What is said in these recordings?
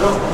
있고요.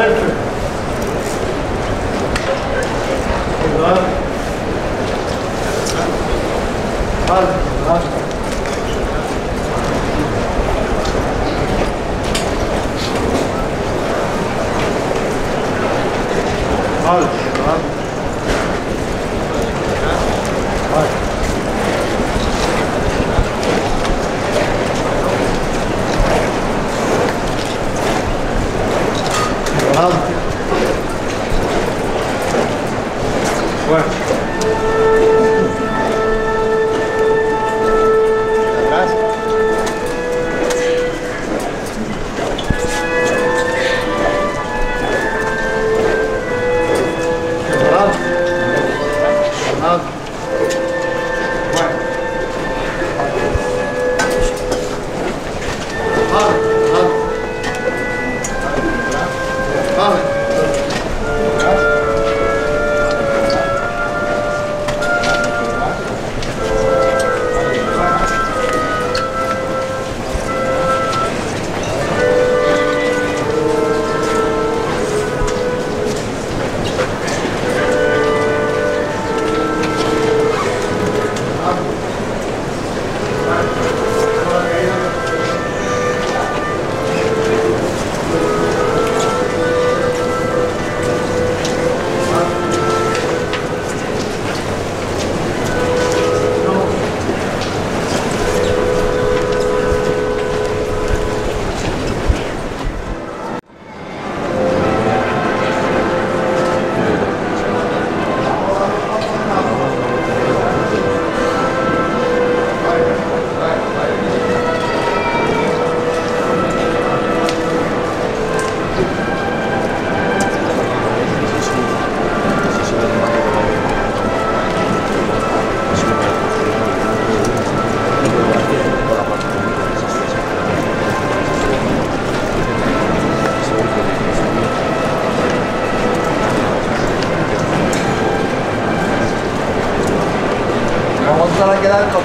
voluntary.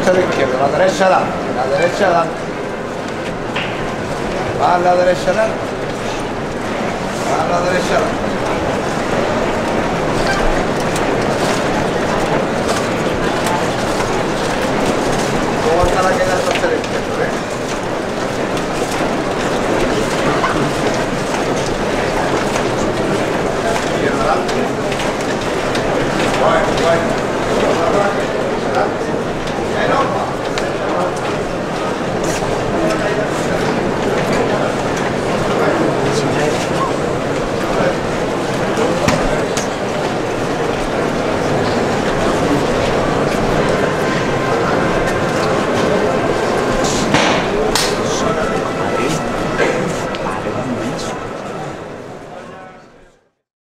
A quedar el costado izquierdo, la derecha adelante, la derecha adelante. Va la derecha adelante. Va la derecha adelante.